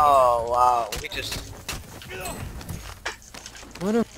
Oh wow, we just What a